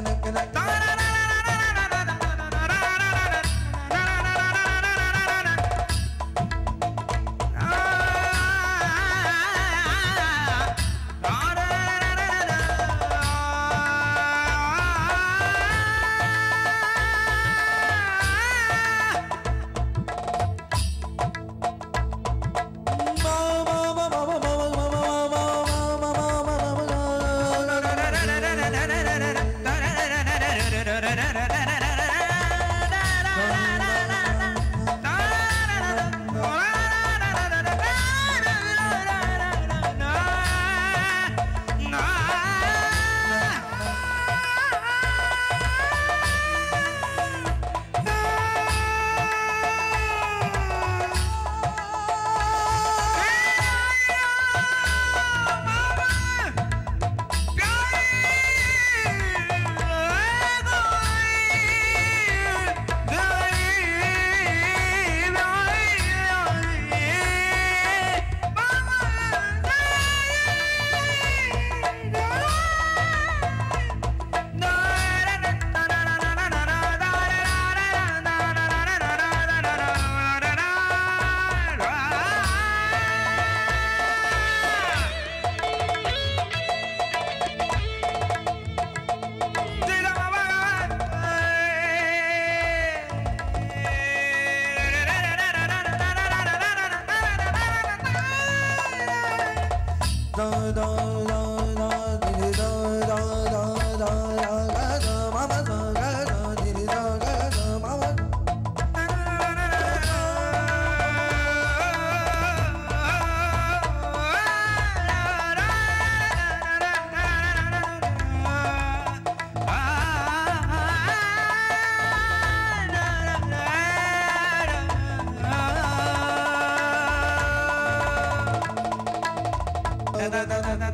and da na na na na